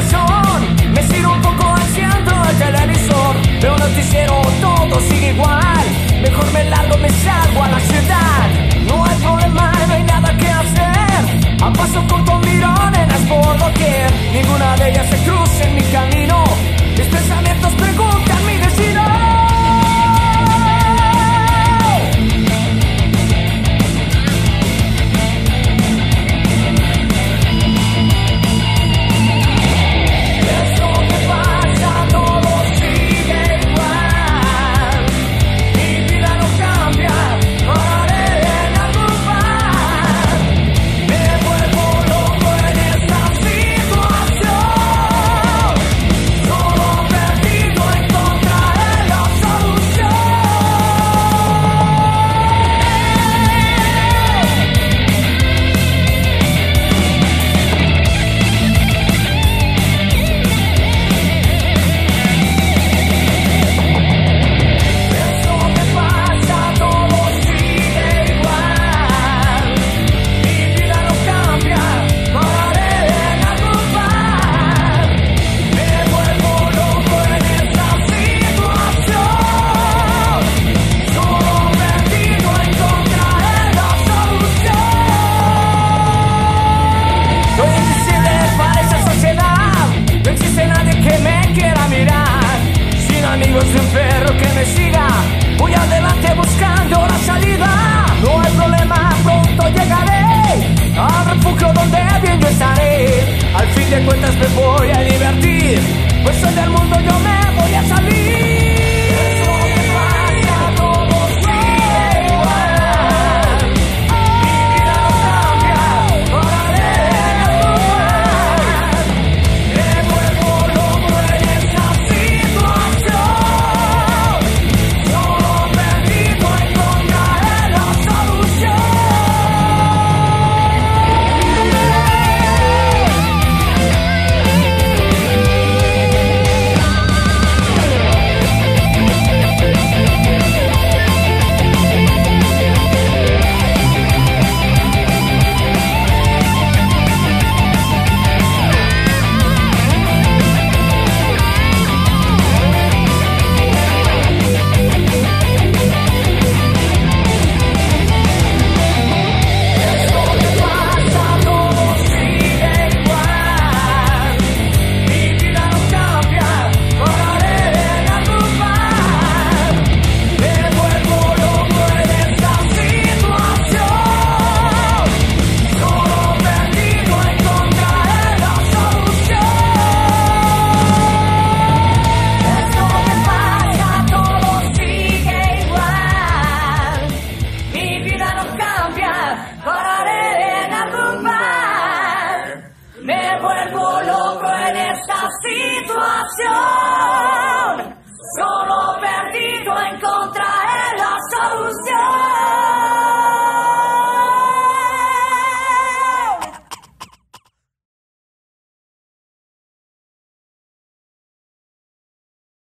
Me sirvo un poco ansiando al televisor Veo noticiero, todo sigue igual. Mejor me largo, me salgo a la ciudad. un perro que me siga. Voy adelante buscando la salida. No hay problema, pronto llegaré al refugio donde bien yo estaré. Al fin de cuentas me voy a divertir, pues soy del mundo yo me voy a salir. 救